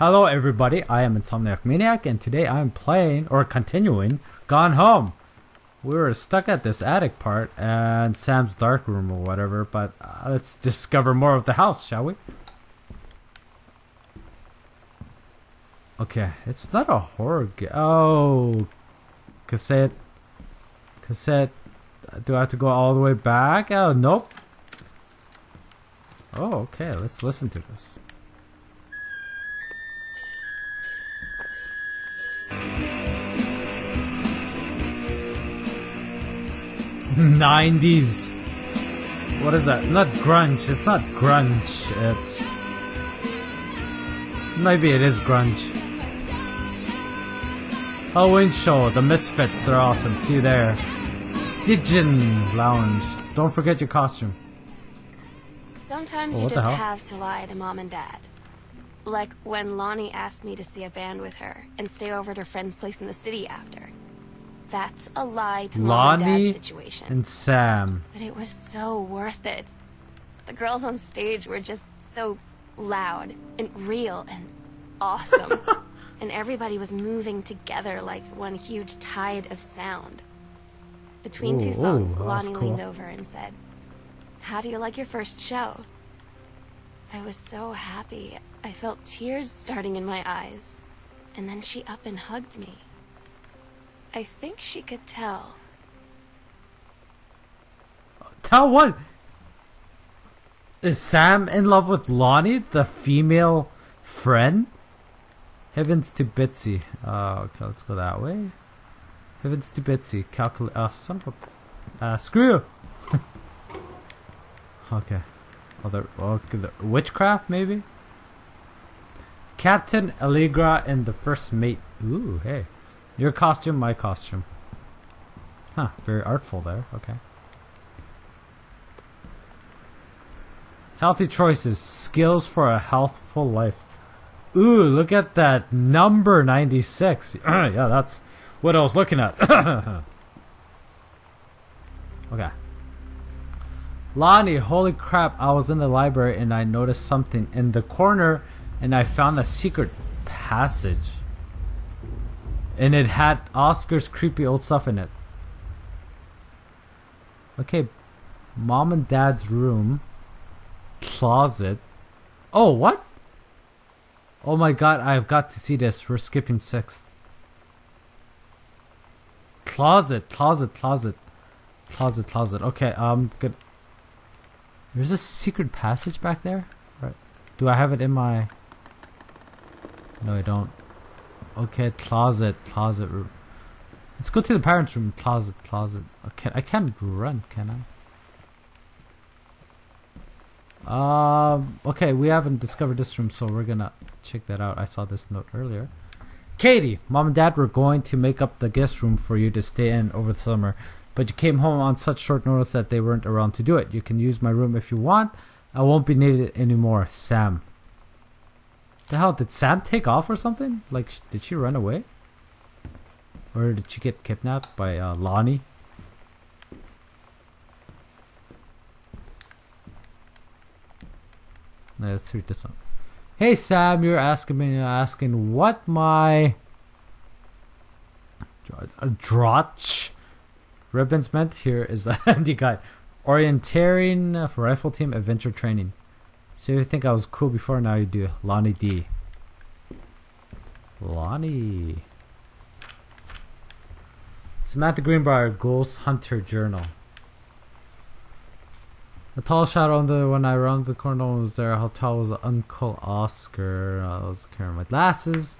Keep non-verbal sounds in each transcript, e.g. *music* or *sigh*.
Hello everybody, I am Insomniac Maniac and today I'm playing, or continuing, Gone Home. We were stuck at this attic part and Sam's dark room or whatever, but uh, let's discover more of the house, shall we? Okay, it's not a horror game. Oh, cassette. Cassette. Do I have to go all the way back? Oh, nope. Oh, okay, let's listen to this. 90s. What is that? Not grunge. It's not grunge. It's. Maybe it is grunge. Oh, Halloween show, the Misfits, they're awesome. See you there. Stygian Lounge. Don't forget your costume. Sometimes Oh, you just have to lie to mom and dad. Like when Lonnie asked me to see a band with her and stay over at her friend's place in the city after. That's a lie to Lonnie dad's situation. and Sam. But it was so worth it. The girls on stage were just so loud and real and awesome. *laughs* and everybody was moving together like one huge tide of sound. Between Ooh, two songs, ooh, Lonnie cool. leaned over and said, How do you like your first show? I was so happy. I felt tears starting in my eyes. And then she up and hugged me. I think she could tell. Tell what? Is Sam in love with Lonnie, the female friend? Heavens to Betsy. Uh, okay, let's go that way. Heavens to Betsy. Calculate. Uh, son. Uh, screw you! *laughs* okay. Other. Oh, okay, the witchcraft, maybe? Captain Allegra and the first mate. Ooh, hey. Your costume, my costume. Huh, very artful there. Okay. Healthy choices, skills for a healthful life. Ooh, look at that number 96. *clears throat* yeah, that's what I was looking at. *coughs* okay. Lonnie, holy crap, I was in the library and I noticed something in the corner and I found a secret passage. And it had Oscar's creepy old stuff in it. Okay, mom and dad's room closet. Oh, what? Oh my god, I've got to see this. We're skipping sixth. Closet, closet, closet. Closet, closet. Okay, um, good. There's a secret passage back there? Right. Do I have it in my. No, I don't. Okay, closet, closet room. Let's go to the parents' room. Closet, closet. Okay, I can't run, can I? Um. Okay, we haven't discovered this room, so we're gonna check that out. I saw this note earlier. Katie, mom and dad were going to make up the guest room for you to stay in over the summer, but you came home on such short notice that they weren't around to do it. You can use my room if you want. I won't be needed anymore. Sam. The hell did Sam take off or something? Like, did she run away? Or did she get kidnapped by uh, Lonnie? Let's read this one. Hey Sam, you're asking me asking what my JROTC ribbons meant. Here is the *laughs* handy guide. Orienteering for rifle team adventure training. So you think I was cool before, now you do. Lonnie D. Lonnie. Samantha Greenbriar, Ghost Hunter Journal. A tall shadow on the when I rounded the corner was there. Hotel was Uncle Oscar. I was carrying my glasses.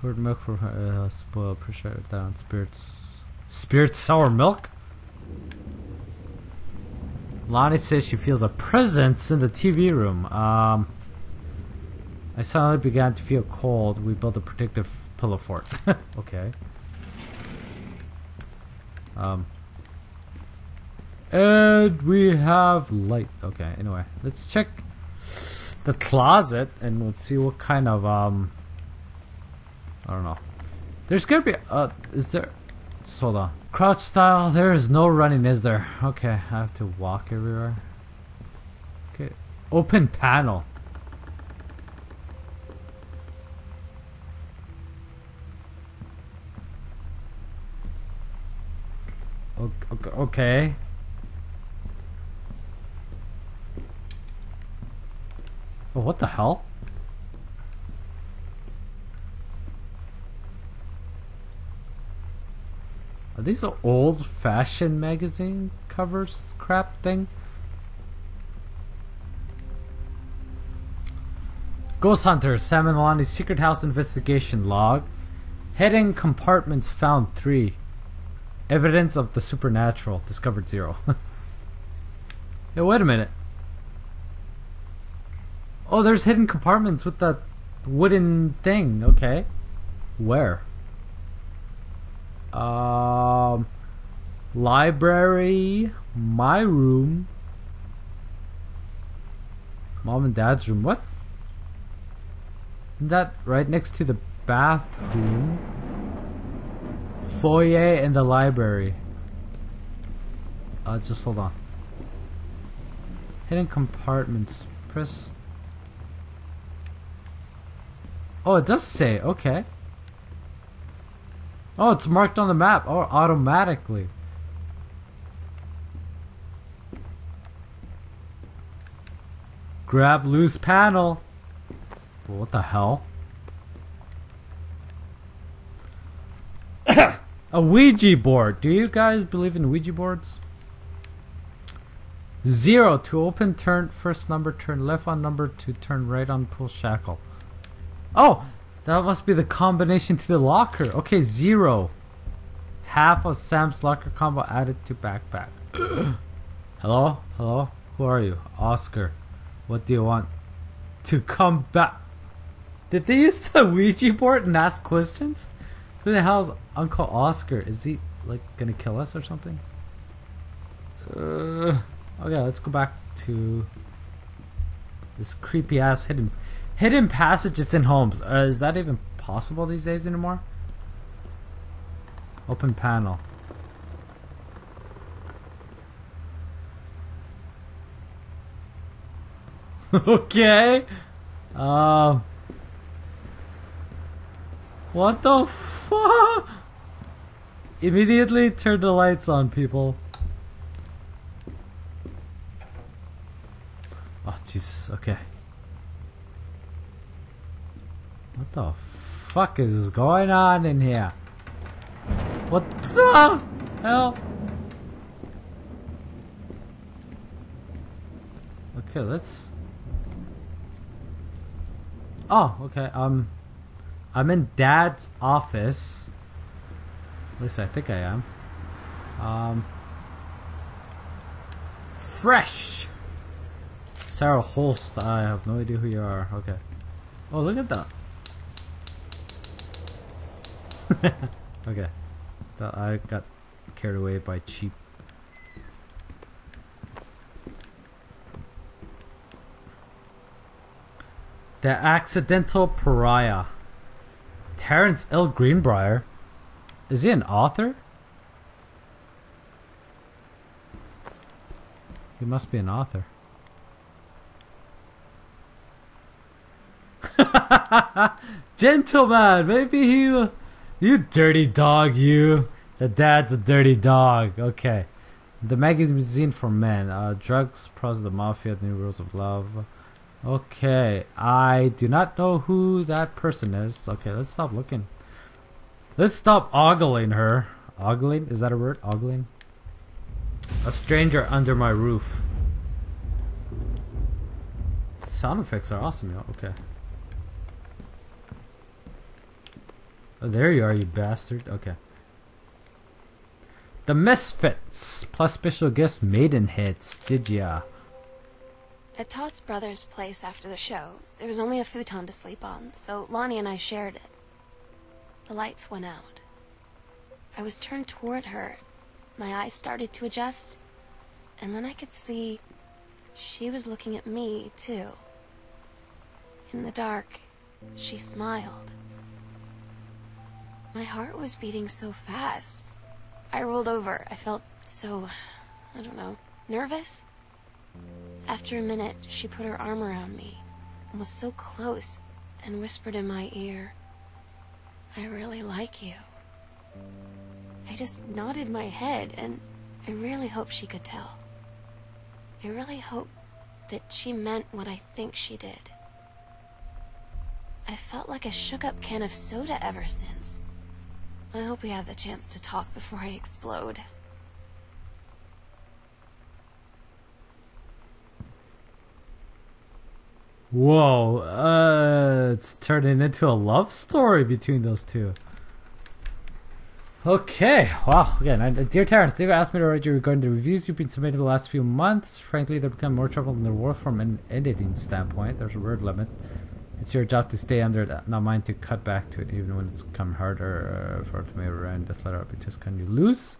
Poured milk for her. Uh, spoiled. Pressure that on spirits. Spirit sour milk. Lonnie says she feels a presence in the TV room. Um, I suddenly began to feel cold. We built a protective pillow fort. *laughs* okay. Um. And we have light. Okay, anyway, let's check the closet and we'll see what kind of um. I don't know. There's gonna be uh. Is there? Hold on. Crouch style. There is no running, is there? Okay, I have to walk everywhere. Okay. Open panel. Okay. Oh, what the hell? Are these old fashioned magazine covers crap thing? Ghost Hunter, Sam Lonnie's Secret House Investigation Log. Hidden compartments found three. Evidence of the supernatural discovered zero. *laughs* hey, wait a minute. Oh, there's hidden compartments with that wooden thing. Okay. Where? Um, library, my room, mom and dad's room. What? Isn't that right next to the bathroom, foyer, and the library? Uh, just hold on. Hidden compartments. Press. Oh, it does say. Okay. Oh, it's marked on the map. Oh, automatically. Grab loose panel. What the hell? *coughs* A Ouija board. Do you guys believe in Ouija boards? Zero to open turn first number, turn left on number to turn right on pull shackle. Oh, that must be the combination to the locker. Okay, zero. Half of Sam's locker combo added to backpack. *coughs* Hello? Hello? Who are you? Oscar. What do you want? To come back. Did they use the Ouija board and ask questions? Who the hell is Uncle Oscar? Is he like gonna kill us or something? Uh, okay, let's go back to this creepy ass hidden hidden passages in homes. Uh, is that even possible these days anymore? Open panel. *laughs* okay. Um. What the fuck? Immediately turn the lights on, people. Oh, Jesus. Okay. What the fuck is going on in here? What the hell? Okay, let's. Oh, okay. Um, I'm in Dad's office. At least I think I am. Um, fresh. Sarah Holst. I have no idea who you are. Okay. Oh, look at that. *laughs* okay. I got carried away by cheap. The Accidental Pariah. Terrence L. Greenbriar. Is he an author? He must be an author. *laughs* Gentleman, maybe he. You dirty dog, you. The dad's a dirty dog. Okay. The magazine for men. Uh, drugs, pros of the mafia, the new rules of love. Okay. I do not know who that person is. Okay, let's stop looking. Let's stop ogling her. Ogling? Is that a word? Ogling? A stranger under my roof. Sound effects are awesome, yo. Okay. Oh, there you are, you bastard. Okay. The Misfits plus special guest maiden hits. Did ya? At Todd's brother's place after the show, there was only a futon to sleep on, so Lonnie and I shared it. The lights went out. I was turned toward her. My eyes started to adjust, and then I could see she was looking at me, too. In the dark, she smiled. My heart was beating so fast. I rolled over. I felt so, I don't know, nervous? After a minute, she put her arm around me and was so close and whispered in my ear, I really like you. I just nodded my head and I really hope she could tell. I really hope that she meant what I think she did. I felt like a shook up can of soda ever since. I hope we have the chance to talk before I explode. Whoa, uh, it's turning into a love story between those two. Okay, wow. Again, I, dear Terrence, you asked me you regarding the reviews you've been submitting the last few months. Frankly, they've become more trouble than they're worth from an editing standpoint. There's a word limit. It's your job to stay under it, not mine to cut back to it, even when it's come harder uh, for to make around this letter up. It just kind of loose.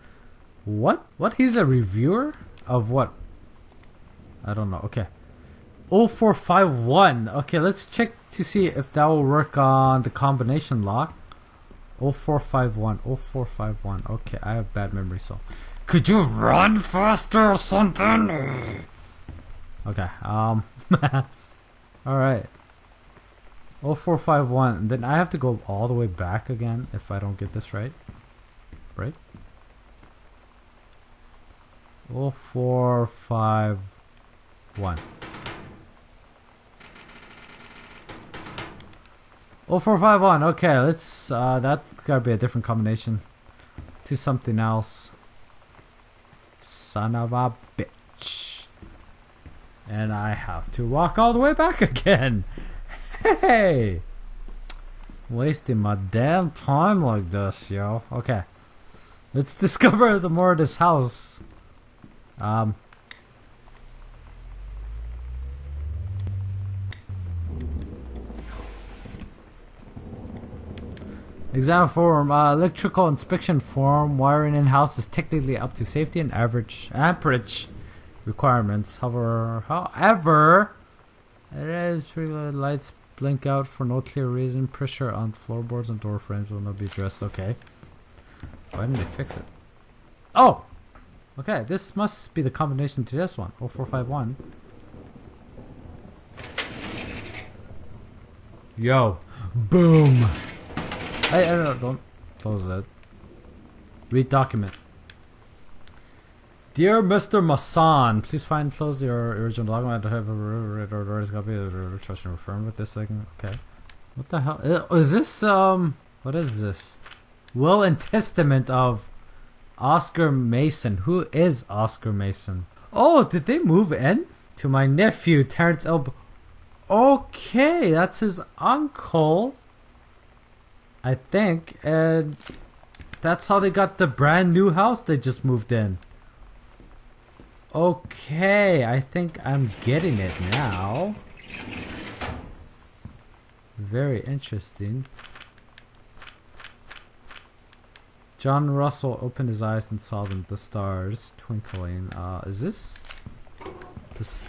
What? What? He's a reviewer of what? I don't know. Okay. 0451. Okay, let's check to see if that will work on the combination lock. 0451. 0451. Okay, I have bad memory, so. Could you run faster or something? Okay, um. *laughs* Alright. 0451. Then I have to go all the way back again if I don't get this right. Right? 0451. Oh four five one. Okay, let's. Uh, that gotta be a different combination to something else. Son of a bitch. And I have to walk all the way back *laughs* again. Hey, wasting my damn time like this, yo. Okay, let's *laughs* discover the more of this house. Um. Exam form, uh, electrical inspection form, wiring in house is technically up to safety and average amperage requirements. However, however, it is regular lights blink out for no clear reason. Pressure on floorboards and door frames will not be addressed. Okay. Why didn't they fix it? Oh! Okay, this must be the combination to this one. 0451. Yo. Boom! I, I don't, don't close that. Read document. Dear Mr. Masson, please find close your original document. I have a copy of trust and confirm with this thing. Okay. What the hell? Uh, is this, um, what is this? Will and Testament of Oscar Mason. Who is Oscar Mason? Oh, did they move in? To my nephew, Terrence Elb. Okay, that's his uncle. I think, and that's how they got the brand new house they just moved in. Okay, I think I'm getting it now. Very interesting. John Russell opened his eyes and saw them, the stars twinkling. Uh, is this this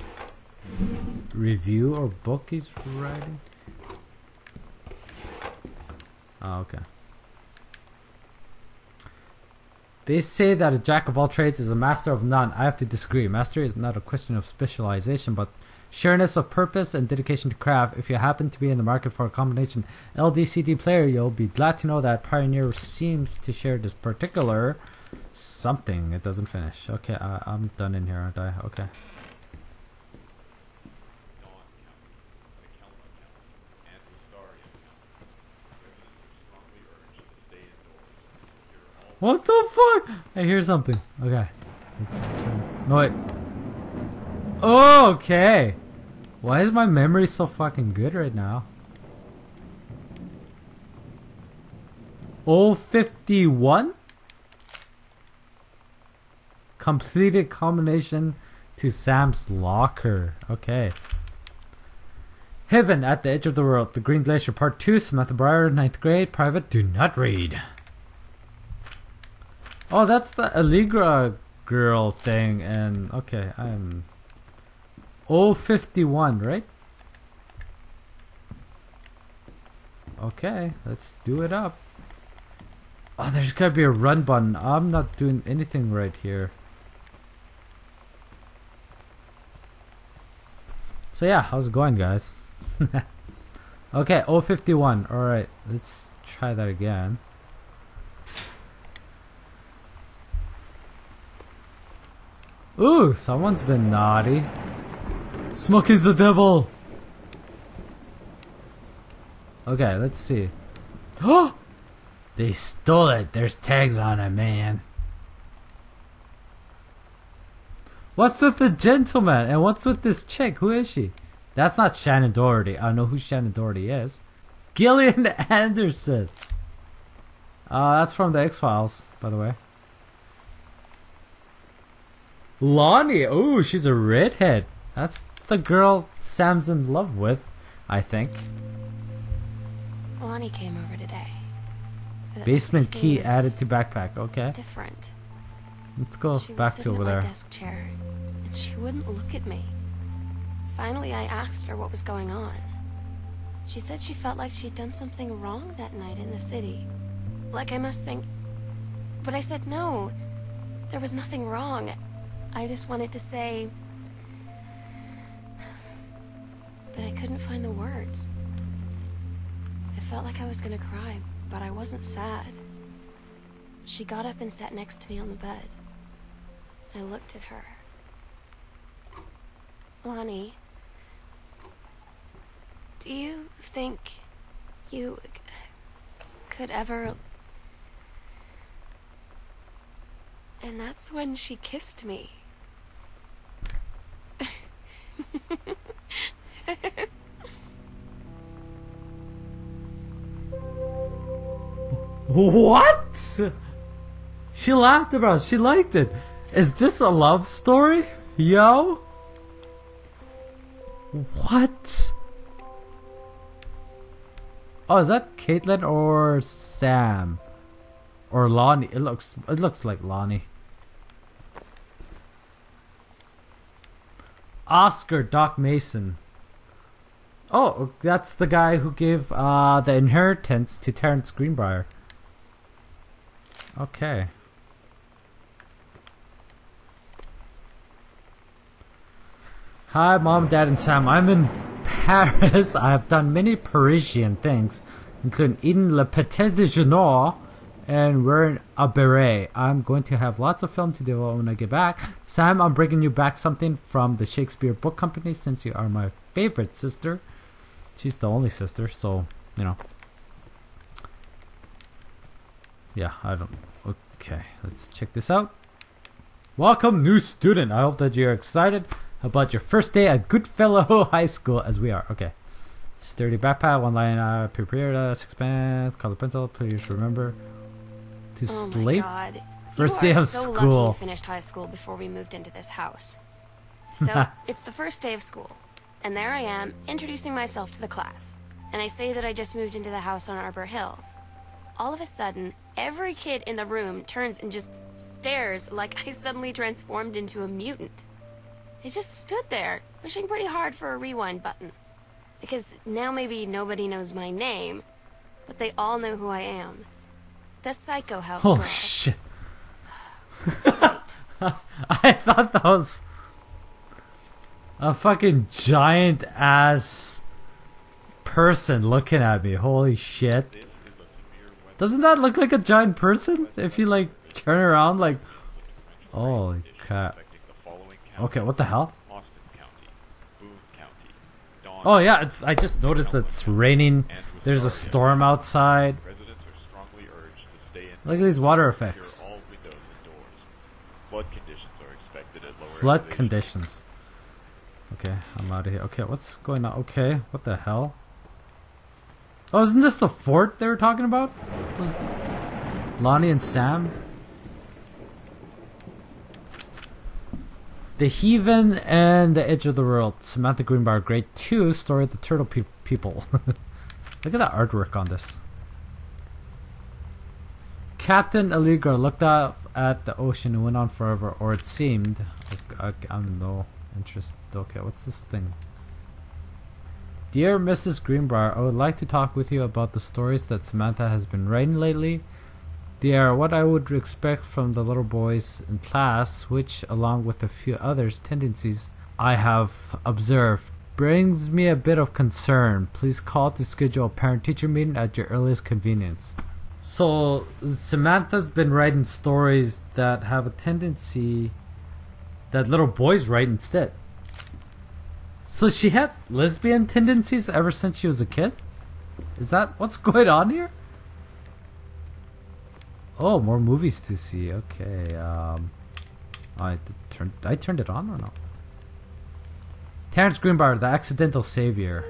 review or book he's writing? Oh, okay. They say that a jack of all trades is a master of none. I have to disagree. Mastery is not a question of specialization, but sureness of purpose and dedication to craft. If you happen to be in the market for a combination LDCD player, you'll be glad to know that Pioneer seems to share this particular something. It doesn't finish. Okay, I, I'm done in here, aren't I? Okay. What the fuck? I hear something. Okay. Let's turn. No, wait. Okay. Why is my memory so fucking good right now? Oh, 51? Completed combination to Sam's locker. Okay. Heaven at the Edge of the World. The Green Glacier Part 2. Samantha Breyer, 9th grade. Private. Do not read. Oh, that's the Allegra girl thing, and okay, I'm 051, right? Okay, let's do it up. Oh, there's gotta be a run button. I'm not doing anything right here. So yeah, how's it going, guys? *laughs* okay, 051. All right, let's try that again. Ooh, someone's been naughty. Smokey's the devil. Okay, let's see. Oh, *gasps* they stole it. There's tags on it, man. What's with the gentleman? And what's with this chick? Who is she? That's not Shannen Doherty. I know who Shannen Doherty is. Gillian *laughs* Anderson. Uh, that's from the X Files, by the way. Lonnie. Oh, she's a redhead. That's the girl Sam's in love with, I think. Lonnie came over today. Uh, Basement key added to backpack. Okay, Different. let's go she was back to over there. desk chair, and she wouldn't look at me. Finally, I asked her what was going on. She said she felt like she'd done something wrong that night in the city. Like I must think. But I said no. There was nothing wrong. I just wanted to say. But I couldn't find the words. I felt like I was gonna cry, but I wasn't sad. She got up and sat next to me on the bed. I looked at her. Lonnie, do you think you could ever. And that's when she kissed me. What? She laughed about it. She liked it. Is this a love story? Yo? What? Oh, is that Kaitlyn or Sam? Or Lonnie? It looks it looks like Lonnie. Oscar Doc Mason. Oh, that's the guy who gave uh, the inheritance to Terrence Greenbriar. Okay. Hi, Mom, Dad, and Sam. I'm in Paris. *laughs* I have done many Parisian things, including eating Le Petit Déjeuner and wearing a beret. I'm going to have lots of film to develop when I get back. Sam, I'm bringing you back something from the Shakespeare Book Company since you are my favorite sister. She's the only sister, so, you know. Yeah, I don't. Okay, let's check this out. Welcome, new student. I hope that you're excited about your first day at Goodfellow *laughs* High School, as we are. Okay. Sturdy backpack, one line, uh, prepared, uh, six pants, color pencil. Please remember to Oh sleep. my god. First you day are of so lucky school. you finished high school before we moved into this house. *laughs* So, it's the first day of school. And there I am, introducing myself to the class. And I say that I just moved into the house on Arbor Hill. All of a sudden, every kid in the room turns and just stares like I suddenly transformed into a mutant. I just stood there, wishing pretty hard for a rewind button. Because now maybe nobody knows my name, but they all know who I am. The Psycho House Holy girl. shit. *laughs* I thought that was a fucking giant ass person looking at me. Holy shit. Doesn't that look like a giant person? If you like turn around like Holy crap. Okay, what the hell? Austin County, Boone County, Dawn Oh yeah, it's I just noticed that it's raining. There's a storm outside. Residents are strongly urged to stay in Look at these water effects. all windows and doors. Flood conditions are expected at lower Flood conditions. Okay, I'm out of here. Okay, what's going on? Okay, what the hell? Oh, isn't this the fort they were talking about? Was Lonnie and Sam? The Heathen and the Edge of the World. Samantha Greenbar, Grade 2, Story of the Turtle Pe- People. *laughs* Look at that artwork on this. Captain Allegro looked out at the ocean and went on forever, or it seemed. I, I, I'm no interest. Okay, what's this thing? Dear Mrs. Greenbriar, I would like to talk with you about the stories that Samantha has been writing lately. They are what I would expect from the little boys in class, which, along with a few others' tendencies I have observed, brings me a bit of concern. Please call to schedule a parent teacher meeting at your earliest convenience. So, Samantha's been writing stories that have a tendency that little boys write instead. So, she had lesbian tendencies ever since she was a kid? Is that what's *laughs* going on here? Oh, more movies to see. Okay. Um, I did turn. I turned it on or no? Terrence Greenbar, the accidental savior.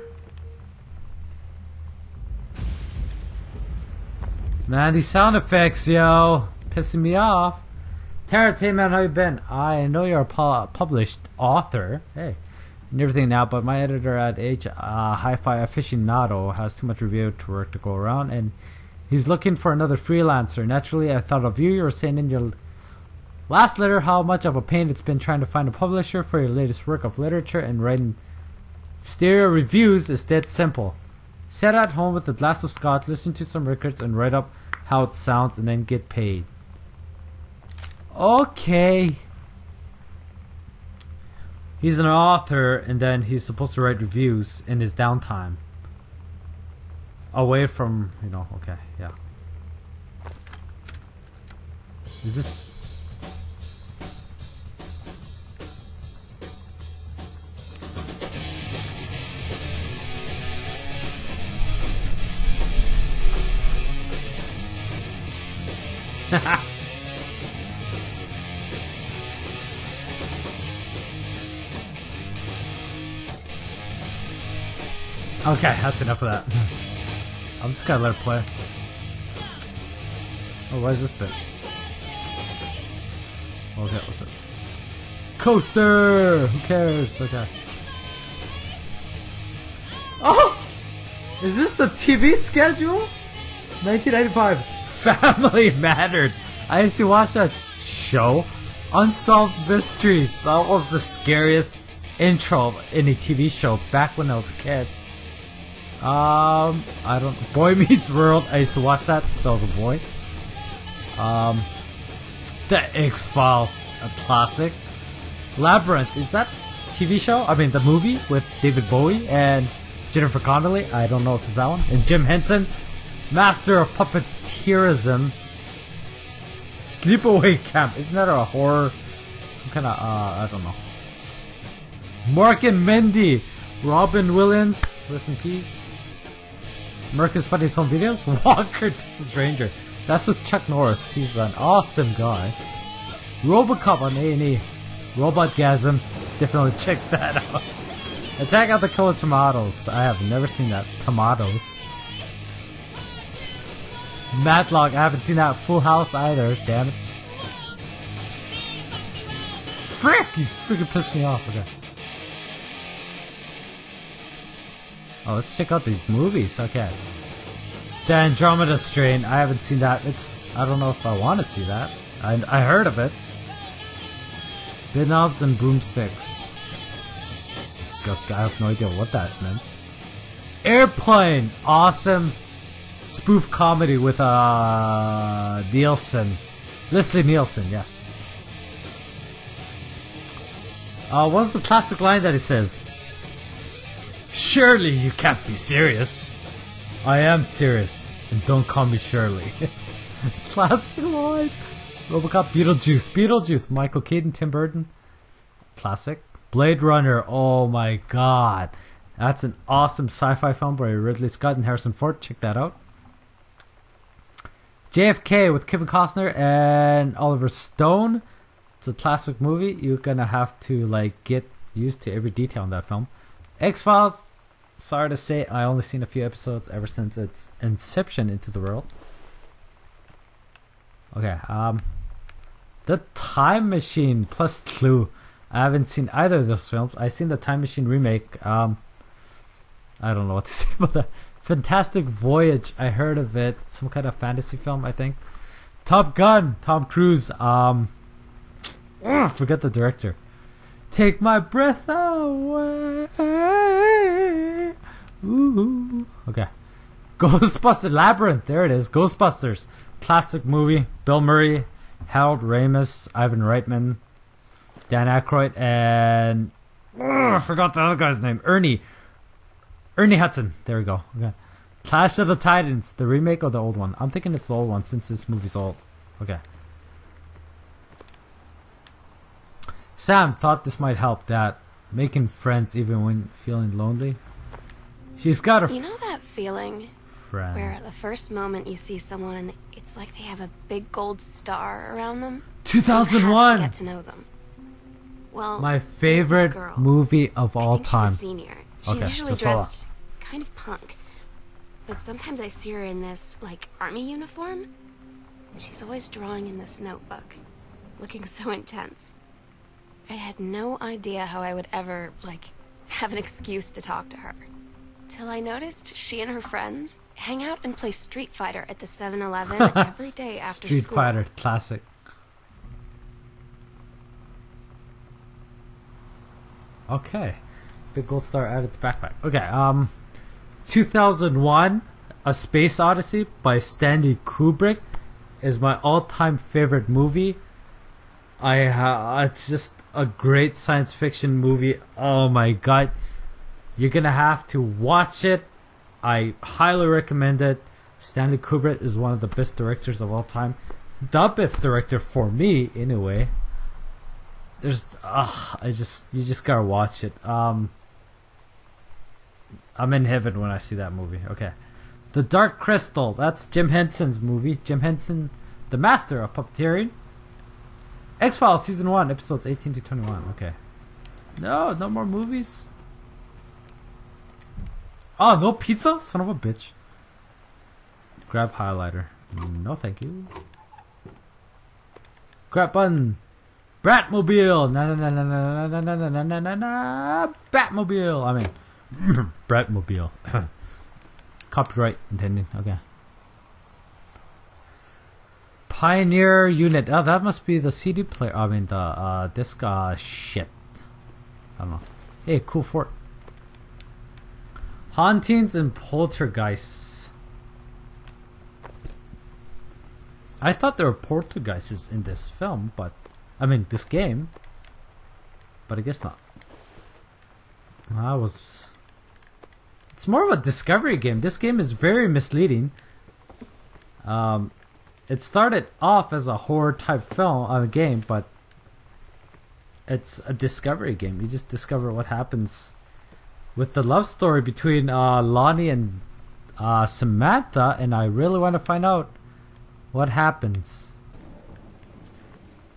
Man, these sound effects, yo, pissing me off. Terrence, hey man, how you been? I know you're a pu- published author. Hey, and everything now, but my editor at H uh, Hi-Fi Aficionado has too much review to work to go around, and he's looking for another freelancer. Naturally, I thought of you. You were saying in your last letter how much of a pain it's been trying to find a publisher for your latest work of literature, and writing stereo reviews is dead simple. Sit at home with a glass of scotch, listen to some records, and write up how it sounds, and then get paid. Okay. He's an author, and then he's supposed to write reviews in his downtime. Away from, you know, okay, yeah. Is this. *laughs* Okay, that's enough of that. *laughs* I'm just gonna let it play. Oh, why is this bit? Okay, what's this? Coaster! Who cares? Okay. Oh! Is this the TV schedule? 1995. *laughs* Family Matters. I used to watch that show. Unsolved Mysteries. That was the scariest intro of any TV show back when I was a kid. Um, I don't. Boy *laughs* Meets World. I used to watch that since I was a boy. Um, The X Files, a classic. Labyrinth. Is that TV show? I mean, the movie with David Bowie and Jennifer Connelly. I don't know if it's that one. And Jim Henson, master of puppeteerism. Sleepaway Camp. Isn't that a horror? Some kind of uh, I don't know. Mark and Mindy. Robin Williams, rest in peace. America's Funniest Home Videos, *laughs* Walker Texas Ranger. That's with Chuck Norris. He's an awesome guy. Robocop on A&E. Robotgasm. Definitely check that *laughs* out. Attack of the Killer Tomatoes. I have never seen that. Tomatoes. Matlock. I haven't seen that. Full House either. Damn it. Frick! He's freaking pissed me off. Okay. Oh, let's check out these movies. Okay. The Andromeda Strain. I haven't seen that. It's. I don't know if I want to see that. I, I heard of it. Knobs and Broomsticks. God, I have no idea what that meant. Airplane. Awesome. Spoof comedy with uh Nielsen. Leslie Nielsen, yes. Uh, what's the classic line that he says? Surely you can't be serious. I am serious, and don't call me Shirley. *laughs* Classic line. Robocop, Beetlejuice, Beetlejuice, Michael Keaton, Tim Burton. Classic. Blade Runner. Oh my god, that's an awesome sci-fi film by Ridley Scott and Harrison Ford. Check that out. JFK with Kevin Costner and Oliver Stone. It's a classic movie. You're gonna have to like get used to every detail in that film. X Files. Sorry to say, I only seen a few episodes ever since its inception into the world. Okay, um, The Time Machine plus Clue. I haven't seen either of those films. I seen the Time Machine remake. Um, I don't know what to *laughs* say about that. Fantastic Voyage. I heard of it. Some kind of fantasy film, I think. Top Gun. Tom Cruise. Um, ugh, forget the director. Take my breath away. Ooh. Okay. *laughs* Ghostbusters Labyrinth. There it is. Ghostbusters. Classic movie. Bill Murray, Harold Ramis, Ivan Reitman, Dan Aykroyd, and Oh, I forgot the other guy's name. Ernie. Ernie Hudson. There we go. Okay. Clash of the Titans, the remake or the old one? I'm thinking it's the old one since this movie's old. Okay. Sam thought this might help Dad making friends even when feeling lonely. She's got a You know that feeling friend. where the first moment you see someone, it's like they have a big gold star around them? 2001. to get to know them. Well, My favorite movie of all time. Senior. She's Okay, usually so dressed kind of punk. But sometimes I see her in this, like, army uniform. And she's always drawing in this notebook, looking so intense. I had no idea how I would ever, like, have an excuse to talk to her. Till I noticed she and her friends hang out and play Street Fighter at the 7 Eleven *laughs* every day after Street school. Fighter classic. Okay. Big gold star added to backpack. Okay, um 2001 A Space Odyssey by Stanley Kubrick is my all-time favorite movie. I ha- it's just a great science fiction movie. Oh my god. You're going to have to watch it. I highly recommend it. Stanley Kubrick is one of the best directors of all time. The best director for me, anyway. There's, uh, I just, you just gotta watch it. Um, I'm in heaven when I see that movie. Okay, The Dark Crystal. That's Jim Henson's movie. Jim Henson, the master of puppeteering. X Files season one, episodes 18 to 21. Okay. No, no more movies. Oh, no pizza? Son of a bitch. Grab highlighter. No, thank you. Grab button. Bratmobile. Na na na na na na na na na na na na. Batmobile. I mean, *coughs* Bratmobile. *coughs* Copyright intended. Okay. Pioneer unit. Oh, that must be the CD player. I mean, the uh, disc. Uh, shit. I don't know. Hey, cool fort. Hauntings and poltergeists. I thought there were poltergeists in this film, but I mean this game. But I guess not. I was. It's more of a discovery game. This game is very misleading. Um, it started off as a horror type film, uh, game, but it's a discovery game. You just discover what happens with the love story between uh, Lonnie and uh, Samantha, and I really want to find out what happens.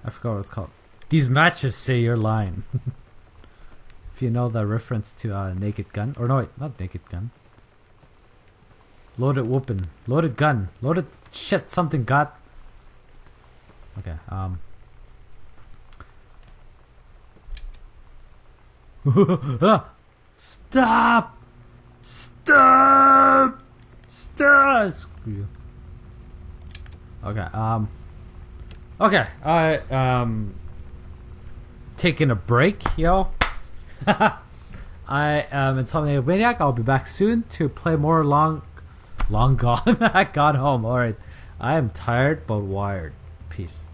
I forgot what it's called. These matches say you're lying. *laughs* you know the reference to uh, Naked Gun, or no, wait, not Naked Gun. Loaded weapon, loaded gun, loaded shit. Something got. Okay. Um. *laughs* Ah! Stop! Stop! Stop! Screw you. Okay, um. Okay, I, um. Taking a break, yo. *laughs* I am Insomniac Maniac. I'll be back soon to play more Long. Long Gone. *laughs* I got home. Alright. I am tired but wired. Peace.